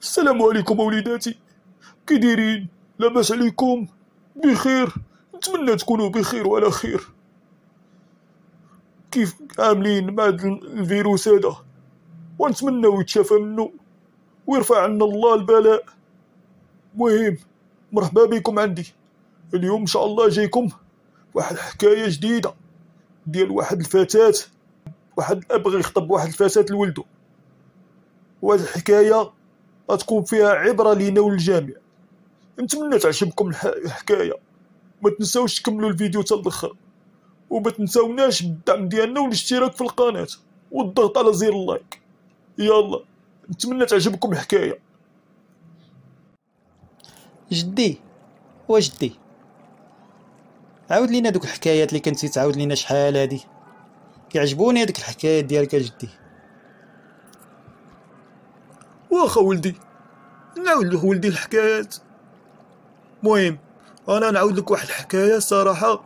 السلام عليكم وليداتي كي دايرين؟ لاباس عليكم. بخير. نتمنى تكونوا بخير وعلى خير. كيف عاملين مع هاد الفيروس هذا؟ ونتمنى يتشافى منه. ويرفع عنا الله البلاء. مهم. مرحبا بكم عندي. اليوم إن شاء الله جايكم واحد الحكاية جديدة ديال واحد الفتاة. واحد الاب بغى يخطب واحد الفتاة لولدو. وهاد الحكاية غتكون فيها عبرة لينا وللجميع نتمنى تعجبكم الح- الحكاية. ما تنساوش تكملوا الفيديو حتى الآخر وما تنساوناش بالدعم ديالنا والاشتراك في القناة. والضغط على زر اللايك. يلا نتمنى تعجبكم الحكاية. جدي وجدي عاود لينا دوك الحكايات اللي كنتي تعاود لينا شحال هادي. كيعجبوني هاديك الحكايات ديالك يا جدي. واخا ولدي. نعاود لك ولدي الحكايات. مهم أنا نعاود لك واحد الحكاية صراحة.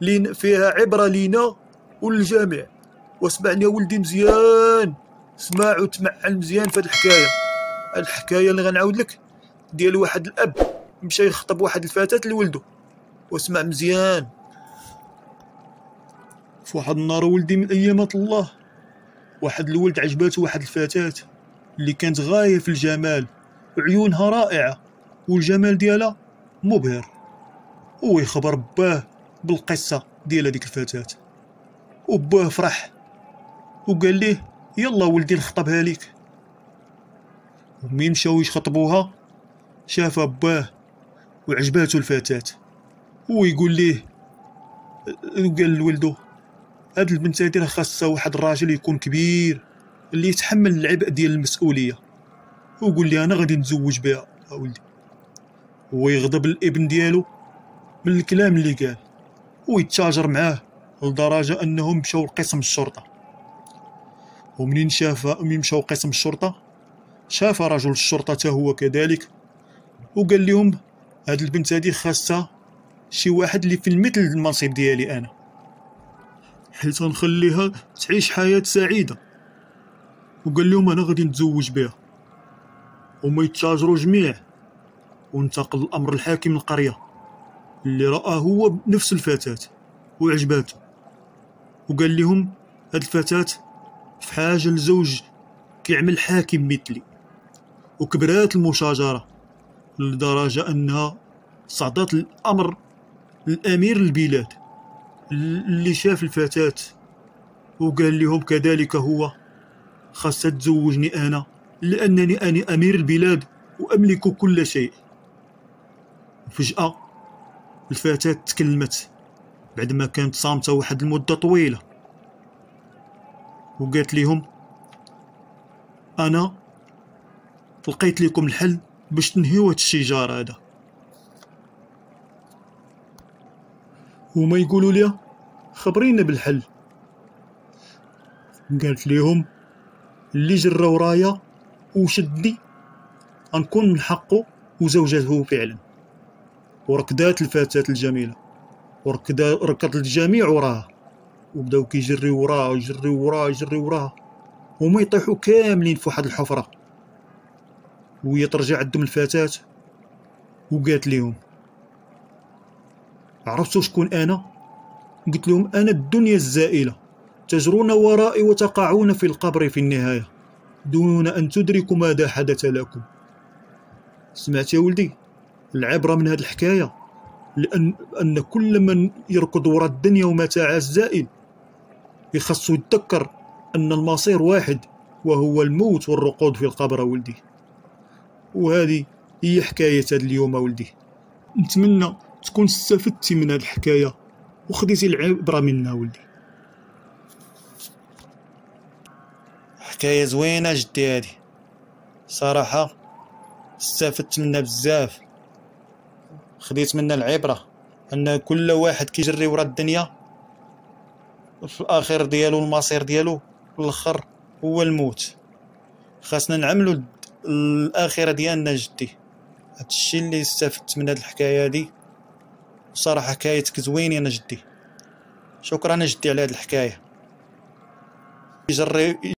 لين فيها عبرة لينا وللجميع. واسمعني يا ولدي مزيان. اسمع وتمعن مزيان في الحكاية. الحكاية اللي غنعاود لك ديال واحد الأب مشى يخطب واحد الفتاة لولده. واسمع مزيان. في واحد النهار ولدي من أيامات الله واحد الولد عجباتو واحد الفتاة. اللي كانت غاية في الجمال. عيونها رائعة والجمال ديالها مبهر. هو يخبر باه بالقصة ديال هذيك الفتاة. وباه فرح. وقال ليه يلا ولدي نخطبها ليك. ومين مشاو يخطبوها شاف باه وعجباتو الفتاة. هو يقول ليه وقال لولدو هاد البنت هادي راه خاصها واحد الراجل يكون كبير. اللي يتحمل العبء ديال المسؤولية. ويقول لي أنا غادي نتزوج بها ولدي هو يغضب الابن ديالو من الكلام اللي قال. ويتشاجر معاه لدرجة أنهم مشاو لقسم الشرطة. ومنين شاف منين مشاو قسم الشرطة؟ شاف رجل الشرطة حتى هو كذلك وقال لهم هاد البنت هادي خاصها شي واحد اللي في المثل المنصب ديالي أنا. حيت غنخليها تعيش حياة سعيدة. وقال لهم أنا غادي نتزوج بها. وما يتشاجروا جميع. وانتقل الأمر الحاكم القرية اللي رآه هو بنفس الفتاة وعجباته. وقال لهم هاد الفتاة في حاجة لزوج كيعمل حاكم مثلي. وكبرات المشاجرة لدرجة أنها صعدت الأمر لأمير البلاد اللي شاف الفتاة. وقال لهم كذلك هو. خاصها تزوجني أنا لأنني أنا أمير البلاد وأملك كل شيء. فجأة الفتاة تكلمت بعدما كانت صامتة واحد المدة طويلة. وقالت لهم أنا لقيت لكم الحل باش تنهيو هاد الشجار هذا. هما يقولوا لي خبرينا بالحل. قالت ليهم اللي جرى ورايا وشدني. غنكون من حقه وزوجته فعلا. وركدات الفتاة الجميلة. وركدا الجميع وراها. وبداو كيجريو وراها يجريو وراها يجريو وراها. هما يطيحوا كاملين في واحد الحفرة. وهي ترجع عندهم الفتاة وقالت ليهم عرفتوا شكون أنا؟ قلت لهم أنا الدنيا الزائلة. تجرون ورائي وتقعون في القبر في النهاية دون أن تدركوا ماذا حدث لكم. سمعت يا ولدي؟ العبرة من هذه الحكاية لأن أن كل من يركض وراء الدنيا ومتاعها الزائل. يخص يتذكر أن المصير واحد وهو الموت والرقود في القبر ولدي. وهذه هي حكاية هذا اليوم ولدي. نتمنى تكون استفدتي من هذه الحكاية وخديتي العبرة منها ولدي. حكاية زوينة جدي هادي. صراحة استفدت منها بزاف. خديت منها العبرة أن كل واحد كيجري ورا الدنيا في الآخر ديالو المصير ديالو في الآخر هو الموت. خاصنا نعملو الآخرة ديالنا جدي. هادشي اللي استفدت من هاد الحكاية هادي. صراحة حكايتك زوينة جدي. شكرا جدي على هاد الحكاية. يجري